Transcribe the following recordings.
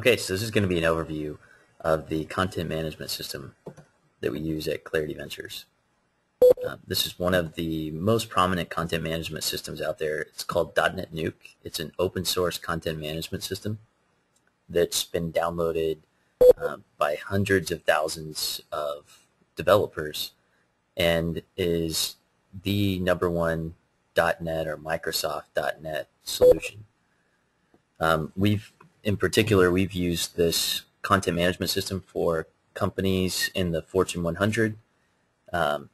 Okay, so this is going to be an overview of the content management system that we use at Clarity Ventures. Uh, this is one of the most prominent content management systems out there. It's called DotNetNuke. It's an open source content management system that's been downloaded uh, by hundreds of thousands of developers and is the number one .NET or Microsoft .NET solution. Um, we've, in particular, we've used this content management system for companies in the Fortune 100, um,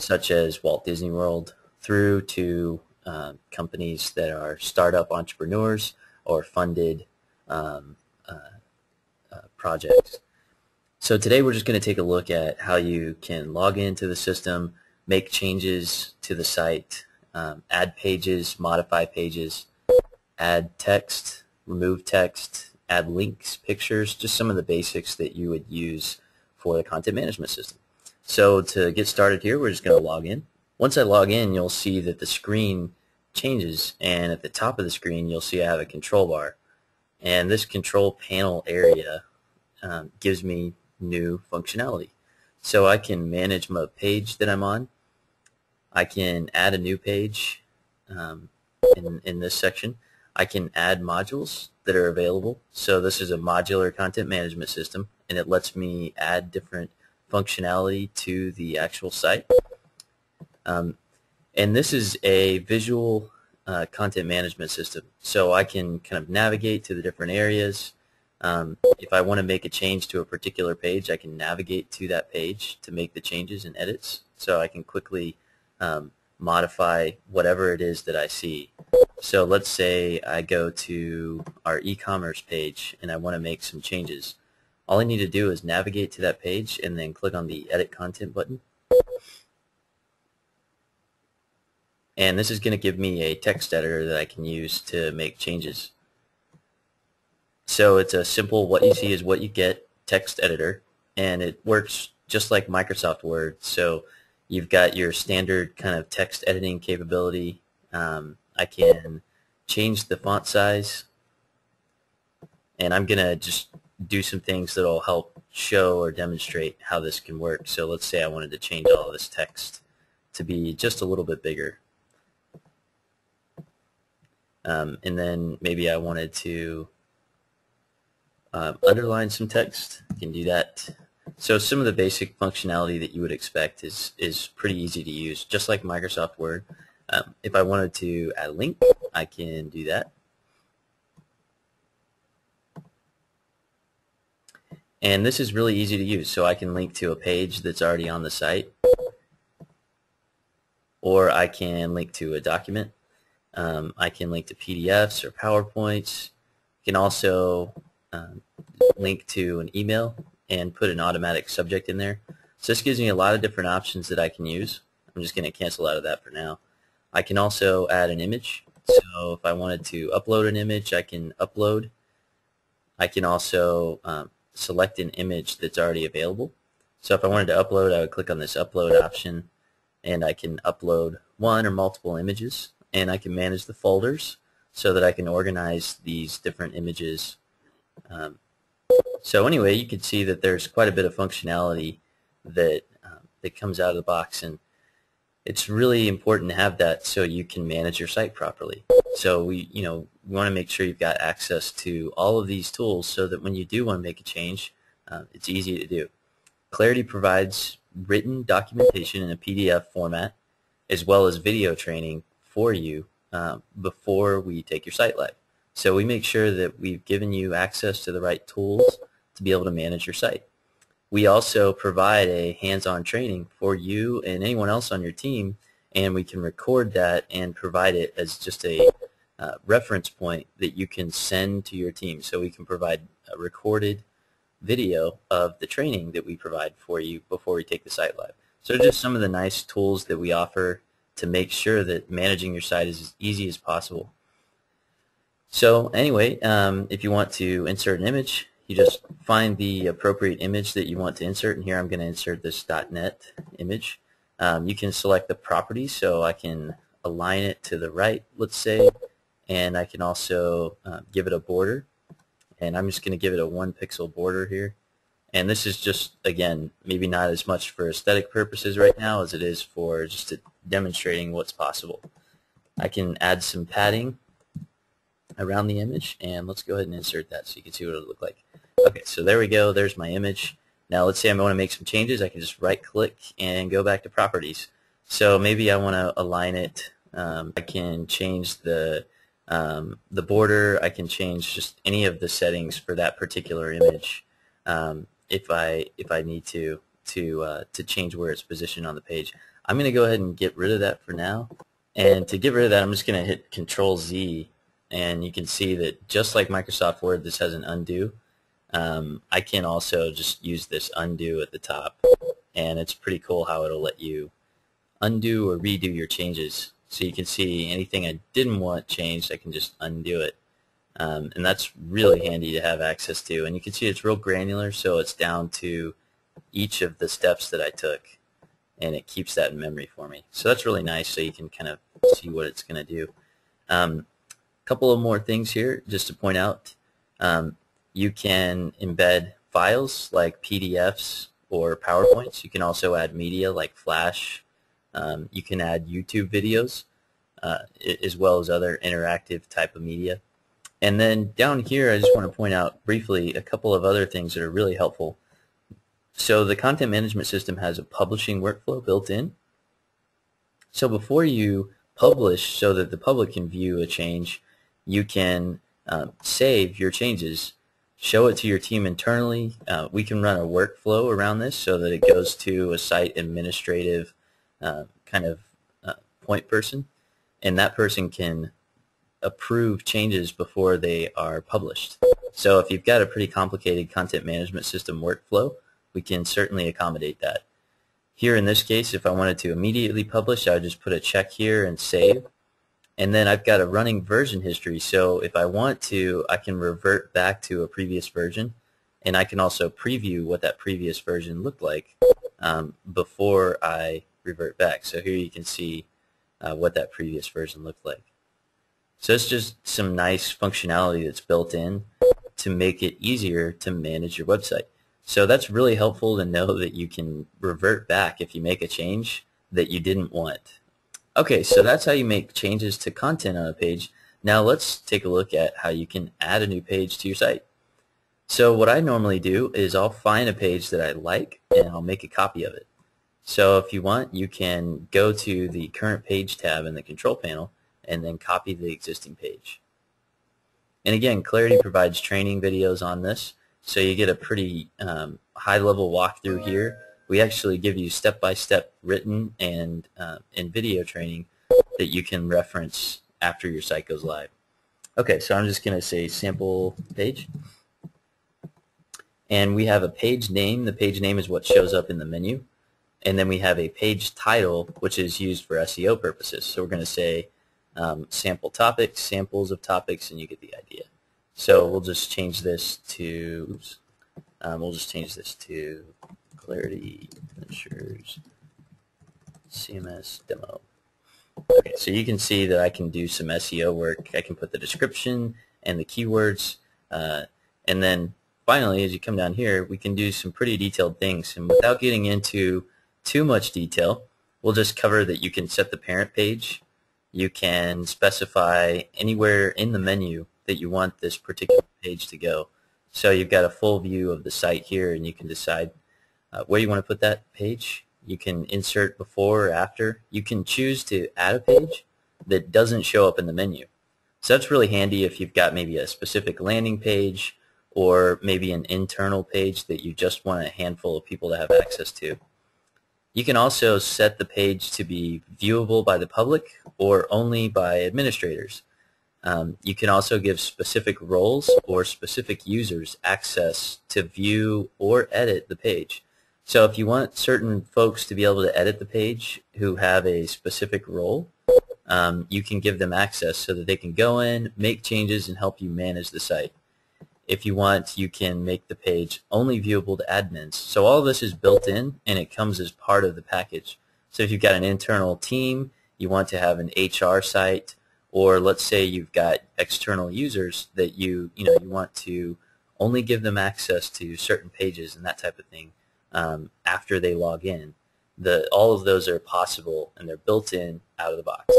such as Walt Disney World, through to uh, companies that are startup entrepreneurs or funded um, uh, uh, projects. So today we're just going to take a look at how you can log into the system, make changes to the site, um, add pages, modify pages, add text, remove text, add links, pictures, just some of the basics that you would use for the content management system. So to get started here, we're just going to log in. Once I log in, you'll see that the screen changes, and at the top of the screen, you'll see I have a control bar. And this control panel area um, gives me new functionality. So I can manage my page that I'm on. I can add a new page um, in, in this section. I can add modules that are available. So this is a modular content management system, and it lets me add different functionality to the actual site. Um, and this is a visual uh, content management system. So I can kind of navigate to the different areas. Um, if I want to make a change to a particular page, I can navigate to that page to make the changes and edits. So I can quickly um, modify whatever it is that I see. So let's say I go to our e-commerce page and I want to make some changes. All I need to do is navigate to that page and then click on the Edit Content button. And this is going to give me a text editor that I can use to make changes. So it's a simple what you see is what you get text editor and it works just like Microsoft Word. So you've got your standard kind of text editing capability. Um, I can change the font size and I'm going to just do some things that will help show or demonstrate how this can work. So let's say I wanted to change all of this text to be just a little bit bigger. Um, and then maybe I wanted to um, underline some text. You can do that. So some of the basic functionality that you would expect is, is pretty easy to use, just like Microsoft Word. Um, if I wanted to add a link, I can do that. And this is really easy to use, so I can link to a page that's already on the site, or I can link to a document. Um, I can link to PDFs or PowerPoints. You can also um, link to an email and put an automatic subject in there. So this gives me a lot of different options that I can use. I'm just going to cancel out of that for now. I can also add an image. So if I wanted to upload an image, I can upload. I can also um, select an image that's already available. So if I wanted to upload, I would click on this upload option and I can upload one or multiple images and I can manage the folders so that I can organize these different images um, so anyway, you can see that there's quite a bit of functionality that um, that comes out of the box, and it's really important to have that so you can manage your site properly. So we, you know, we want to make sure you've got access to all of these tools so that when you do want to make a change, uh, it's easy to do. Clarity provides written documentation in a PDF format as well as video training for you uh, before we take your site live. So we make sure that we've given you access to the right tools to be able to manage your site. We also provide a hands-on training for you and anyone else on your team, and we can record that and provide it as just a uh, reference point that you can send to your team. So we can provide a recorded video of the training that we provide for you before we take the site live. So just some of the nice tools that we offer to make sure that managing your site is as easy as possible. So anyway, um, if you want to insert an image, you just find the appropriate image that you want to insert. And here I'm going to insert this .NET image. Um, you can select the properties, so I can align it to the right, let's say, and I can also uh, give it a border. and I'm just going to give it a one pixel border here. And this is just, again, maybe not as much for aesthetic purposes right now as it is for just demonstrating what's possible. I can add some padding around the image, and let's go ahead and insert that so you can see what it'll look like. Okay, so there we go. There's my image. Now let's say I want to make some changes. I can just right-click and go back to Properties. So maybe I want to align it. Um, I can change the um, the border. I can change just any of the settings for that particular image um, if I if I need to to uh, to change where it's positioned on the page. I'm going to go ahead and get rid of that for now. And to get rid of that, I'm just going to hit Control Z, and you can see that just like Microsoft Word, this has an undo. Um, I can also just use this undo at the top, and it's pretty cool how it'll let you undo or redo your changes. So you can see anything I didn't want changed, I can just undo it. Um, and that's really handy to have access to. And you can see it's real granular, so it's down to each of the steps that I took, and it keeps that in memory for me. So that's really nice, so you can kind of see what it's going to do. A um, couple of more things here, just to point out. Um, you can embed files like PDFs or PowerPoints. You can also add media like Flash. Um, you can add YouTube videos uh, as well as other interactive type of media. And then down here, I just want to point out briefly a couple of other things that are really helpful. So the content management system has a publishing workflow built in. So before you publish so that the public can view a change, you can uh, save your changes, show it to your team internally. Uh, we can run a workflow around this so that it goes to a site administrative uh, kind of uh, point person, and that person can approve changes before they are published. So if you've got a pretty complicated content management system workflow, we can certainly accommodate that. Here in this case, if I wanted to immediately publish, I would just put a check here and save. And then I've got a running version history. So if I want to, I can revert back to a previous version. And I can also preview what that previous version looked like um, before I revert back. So here you can see uh, what that previous version looked like. So it's just some nice functionality that's built in to make it easier to manage your website. So that's really helpful to know that you can revert back if you make a change that you didn't want. Okay, so that's how you make changes to content on a page. Now let's take a look at how you can add a new page to your site. So what I normally do is I'll find a page that I like and I'll make a copy of it. So if you want, you can go to the current page tab in the control panel and then copy the existing page. And again, Clarity provides training videos on this, so you get a pretty um, high-level walkthrough here. We actually give you step-by-step written and, uh, and video training that you can reference after your site goes live. Okay, so I'm just going to say sample page. And we have a page name. The page name is what shows up in the menu. And then we have a page title, which is used for SEO purposes. So we're going to say um, sample topics, samples of topics, and you get the idea. So we'll just change this to, oops, um, we'll just change this to Clarity Ventures CMS demo. Okay, so you can see that I can do some SEO work. I can put the description and the keywords, uh, and then finally, as you come down here, we can do some pretty detailed things. And without getting into too much detail, we'll just cover that you can set the parent page you can specify anywhere in the menu that you want this particular page to go. So you've got a full view of the site here and you can decide uh, where you want to put that page. You can insert before or after. You can choose to add a page that doesn't show up in the menu. So that's really handy if you've got maybe a specific landing page or maybe an internal page that you just want a handful of people to have access to. You can also set the page to be viewable by the public or only by administrators. Um, you can also give specific roles or specific users access to view or edit the page. So if you want certain folks to be able to edit the page who have a specific role, um, you can give them access so that they can go in, make changes, and help you manage the site. If you want, you can make the page only viewable to admins. So all of this is built in and it comes as part of the package. So if you've got an internal team, you want to have an HR site, or let's say you've got external users that you, you know, you want to only give them access to certain pages and that type of thing um, after they log in. The, all of those are possible and they're built in out of the box.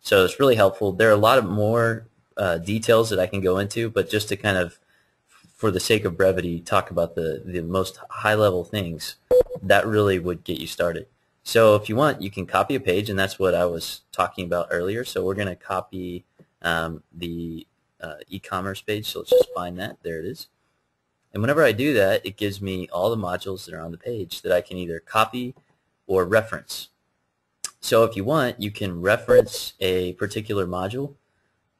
So it's really helpful. There are a lot of more uh, details that I can go into, but just to kind of, for the sake of brevity, talk about the, the most high-level things, that really would get you started. So if you want, you can copy a page, and that's what I was talking about earlier. So we're going to copy um, the uh, e-commerce page. So let's just find that. There it is. And whenever I do that, it gives me all the modules that are on the page that I can either copy or reference. So if you want, you can reference a particular module,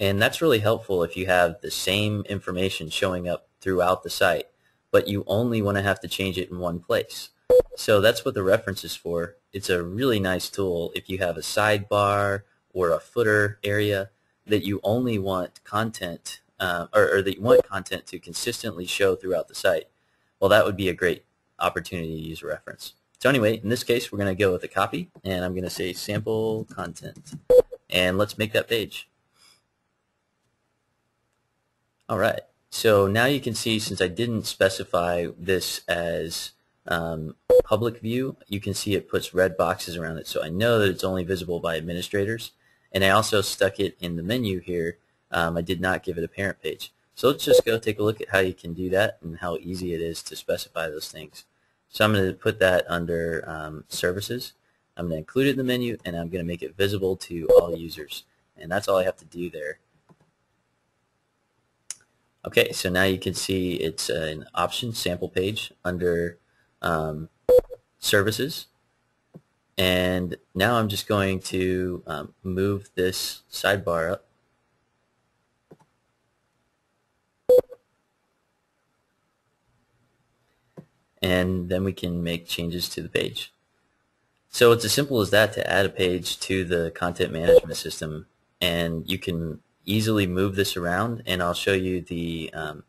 and that's really helpful if you have the same information showing up throughout the site, but you only want to have to change it in one place. So that's what the reference is for. It's a really nice tool if you have a sidebar or a footer area that you only want content uh, or, or, that you want content to consistently show throughout the site. Well, that would be a great opportunity to use a reference. So anyway, in this case, we're going to go with a copy, and I'm going to say sample content. And let's make that page. All right. So now you can see, since I didn't specify this as um, public view, you can see it puts red boxes around it. So I know that it's only visible by administrators. And I also stuck it in the menu here. Um, I did not give it a parent page. So let's just go take a look at how you can do that and how easy it is to specify those things. So I'm going to put that under um, services. I'm going to include it in the menu and I'm going to make it visible to all users. And that's all I have to do there. Okay, so now you can see it's an option sample page under um, services. And now I'm just going to um, move this sidebar up. And then we can make changes to the page. So it's as simple as that to add a page to the content management system. And you can easily move this around and I'll show you the, um,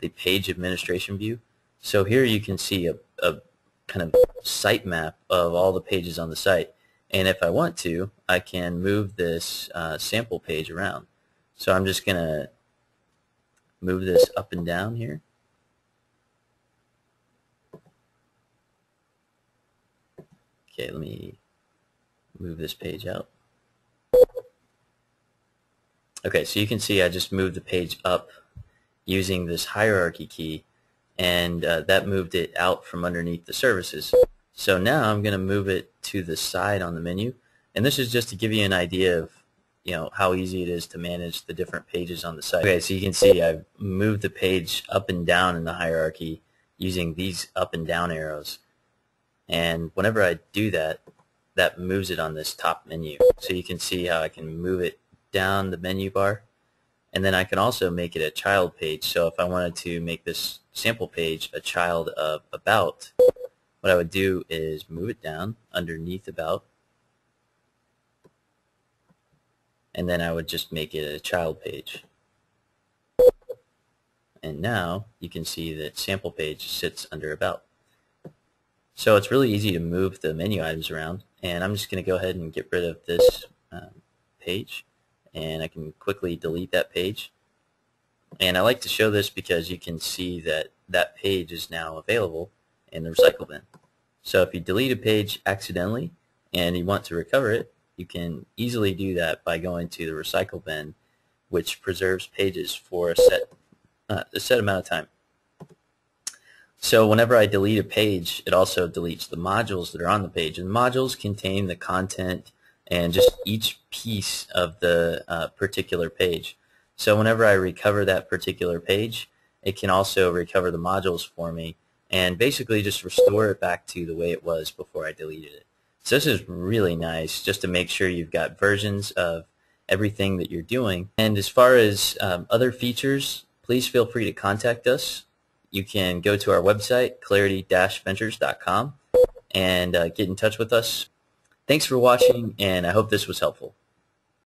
the page administration view. So here you can see a, a kind of sitemap of all the pages on the site. And if I want to, I can move this uh, sample page around. So I'm just going to move this up and down here. Okay, let me move this page out. Okay, so you can see I just moved the page up using this hierarchy key and uh, that moved it out from underneath the services. So now I'm going to move it to the side on the menu, and this is just to give you an idea of you know how easy it is to manage the different pages on the site. Okay, so you can see I've moved the page up and down in the hierarchy using these up and down arrows. And whenever I do that, that moves it on this top menu. So you can see how I can move it down the menu bar and then I can also make it a child page. So if I wanted to make this sample page a child of about, what I would do is move it down underneath about, and then I would just make it a child page. And now you can see that sample page sits under about. So it's really easy to move the menu items around, and I'm just going to go ahead and get rid of this um, page and I can quickly delete that page. And I like to show this because you can see that that page is now available in the recycle bin. So if you delete a page accidentally and you want to recover it, you can easily do that by going to the recycle bin, which preserves pages for a set, uh, a set amount of time. So whenever I delete a page, it also deletes the modules that are on the page. And modules contain the content and just each piece of the uh, particular page. So whenever I recover that particular page, it can also recover the modules for me and basically just restore it back to the way it was before I deleted it. So this is really nice just to make sure you've got versions of everything that you're doing. And as far as um, other features, please feel free to contact us. You can go to our website, clarity-ventures.com, and uh, get in touch with us. Thanks for watching, and I hope this was helpful.